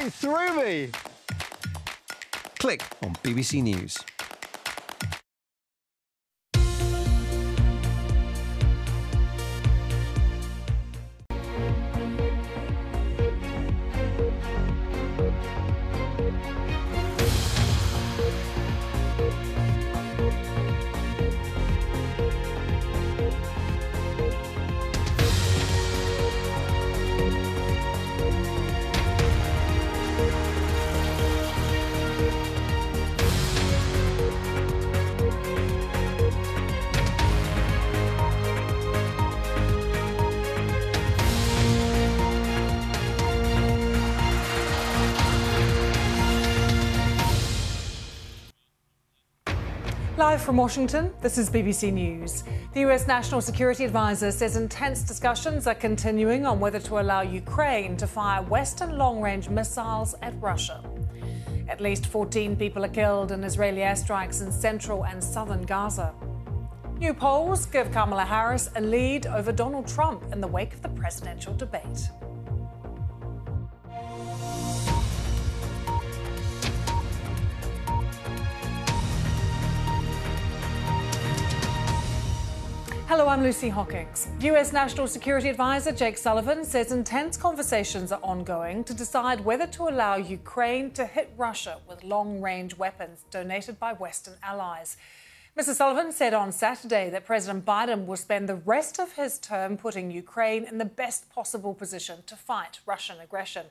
right through me. Click on BBC News. Live from Washington, this is BBC News. The US National Security Advisor says intense discussions are continuing on whether to allow Ukraine to fire Western long range missiles at Russia. At least 14 people are killed in Israeli airstrikes in central and southern Gaza. New polls give Kamala Harris a lead over Donald Trump in the wake of the presidential debate. Hello, I'm Lucy Hockings. US National Security Advisor Jake Sullivan says intense conversations are ongoing to decide whether to allow Ukraine to hit Russia with long range weapons donated by Western allies. Mr. Sullivan said on Saturday that President Biden will spend the rest of his term putting Ukraine in the best possible position to fight Russian aggression.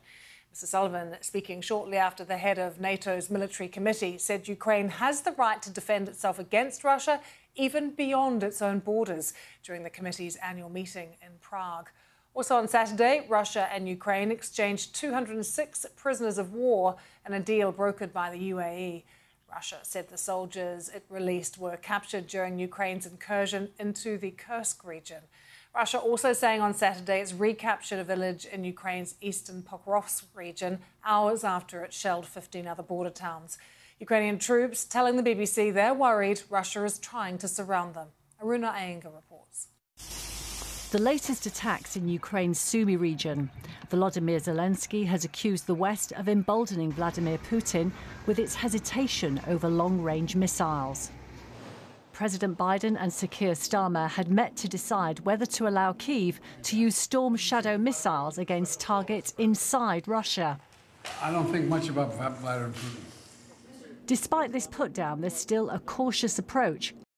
Mr. Sullivan, speaking shortly after the head of NATO's military committee, said Ukraine has the right to defend itself against Russia even beyond its own borders during the committee's annual meeting in Prague. Also on Saturday, Russia and Ukraine exchanged 206 prisoners of war in a deal brokered by the UAE. Russia said the soldiers it released were captured during Ukraine's incursion into the Kursk region. Russia also saying on Saturday it's recaptured a village in Ukraine's eastern Pokrovsk region hours after it shelled 15 other border towns. Ukrainian troops telling the BBC they're worried Russia is trying to surround them. Aruna Iyengar. The latest attacks in Ukraine's Sumy region. Volodymyr Zelensky has accused the West of emboldening Vladimir Putin with its hesitation over long range missiles. President Biden and Sir Keir Starmer had met to decide whether to allow Kiev to use Storm Shadow missiles against targets inside Russia. I don't think much about Vladimir Putin. Despite this put down, there's still a cautious approach